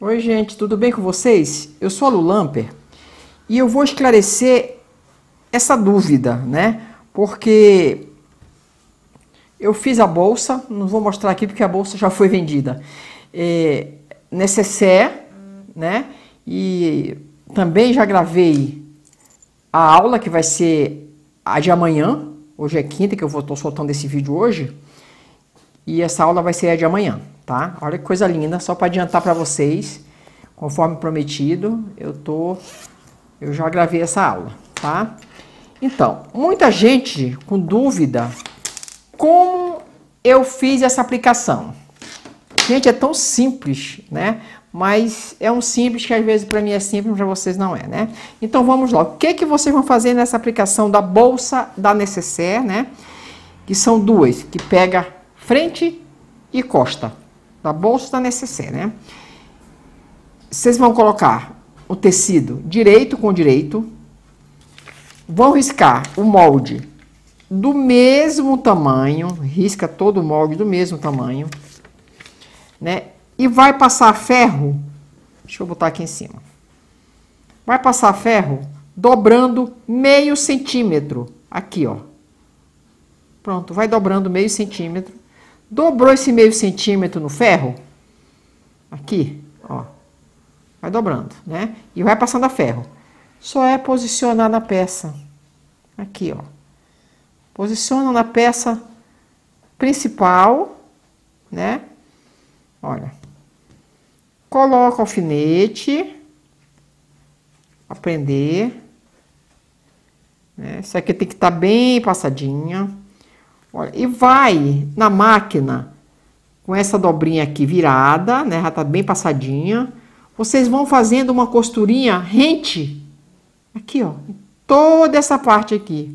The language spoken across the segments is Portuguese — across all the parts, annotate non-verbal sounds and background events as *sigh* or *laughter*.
Oi, gente, tudo bem com vocês? Eu sou a Lulamper e eu vou esclarecer essa dúvida, né? Porque eu fiz a bolsa, não vou mostrar aqui porque a bolsa já foi vendida. É, necessaire, né? E também já gravei a aula que vai ser a de amanhã. Hoje é quinta que eu vou estou soltando esse vídeo hoje. E essa aula vai ser a de amanhã tá? Olha que coisa linda, só para adiantar para vocês, conforme prometido, eu tô eu já gravei essa aula, tá? Então, muita gente com dúvida como eu fiz essa aplicação. Gente, é tão simples, né? Mas é um simples que às vezes para mim é simples, para vocês não é, né? Então vamos lá. O que que vocês vão fazer nessa aplicação da bolsa da necessaire, né? Que são duas, que pega frente e costa, da bolsa da necessaire, né? Vocês vão colocar o tecido direito com direito, vão riscar o molde do mesmo tamanho, risca todo o molde do mesmo tamanho, né? E vai passar ferro, deixa eu botar aqui em cima. Vai passar ferro dobrando meio centímetro, aqui, ó. Pronto, vai dobrando meio centímetro Dobrou esse meio centímetro no ferro, aqui, ó, vai dobrando, né? E vai passando a ferro. Só é posicionar na peça, aqui, ó. Posiciona na peça principal, né? Olha. Coloca o alfinete, a prender. Né? Isso aqui tem que estar tá bem passadinha. Olha, e vai na máquina com essa dobrinha aqui virada, né? Já tá bem passadinha. Vocês vão fazendo uma costurinha rente aqui, ó, toda essa parte aqui.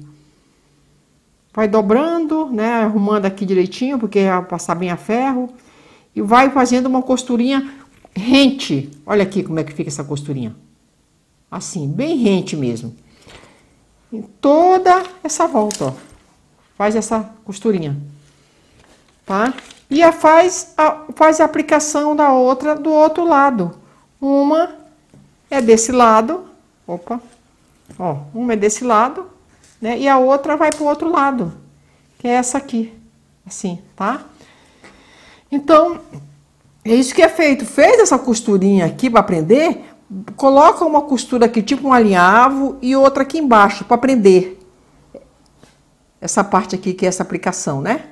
Vai dobrando, né? Arrumando aqui direitinho, porque vai passar bem a ferro. E vai fazendo uma costurinha rente. Olha aqui como é que fica essa costurinha. Assim, bem rente mesmo. Em toda essa volta, ó faz essa costurinha, tá? E a faz, a, faz a aplicação da outra do outro lado. Uma é desse lado, opa, ó, uma é desse lado, né? E a outra vai pro outro lado, que é essa aqui, assim, tá? Então, é isso que é feito. Fez essa costurinha aqui para prender, coloca uma costura aqui, tipo um alinhavo, e outra aqui embaixo para prender essa parte aqui que é essa aplicação, né?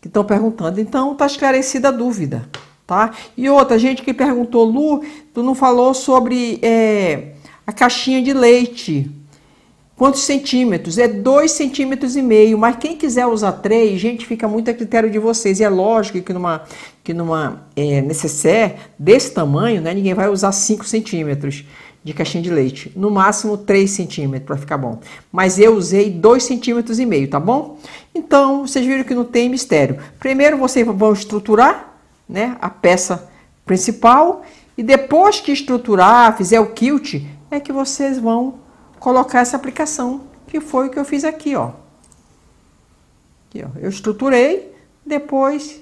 Que estão perguntando. Então, tá esclarecida a dúvida, tá? E outra, gente que perguntou, Lu, tu não falou sobre é, a caixinha de leite. Quantos centímetros? É dois centímetros e meio, mas quem quiser usar três, gente, fica muito a critério de vocês. E é lógico que numa, que numa é, necessaire desse tamanho, né, ninguém vai usar cinco centímetros de caixinha de leite. No máximo 3 centímetros para ficar bom. Mas eu usei 2 centímetros e meio, tá bom? Então, vocês viram que não tem mistério. Primeiro vocês vão estruturar né, a peça principal e depois que estruturar, fizer o quilt, é que vocês vão colocar essa aplicação, que foi o que eu fiz aqui, ó. Aqui, ó. Eu estruturei, depois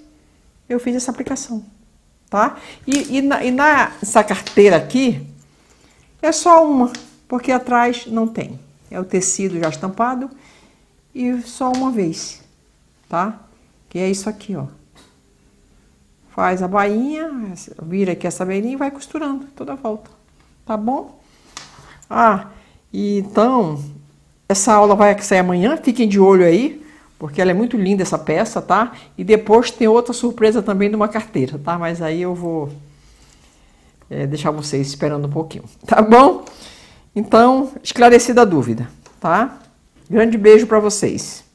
eu fiz essa aplicação, tá? E, e, na, e carteira aqui, é só uma, porque atrás não tem. É o tecido já estampado e só uma vez, tá? Que é isso aqui, ó. Faz a bainha, vira aqui essa bainha e vai costurando toda a volta, tá bom? Ah, então, essa aula vai sair amanhã, fiquem de olho aí, porque ela é muito linda essa peça, tá? E depois tem outra surpresa também de uma carteira, tá? Mas aí eu vou é, deixar vocês esperando um pouquinho, *laughs* tá bom? Então, esclarecida a dúvida, tá? Grande beijo para vocês.